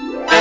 Yeah.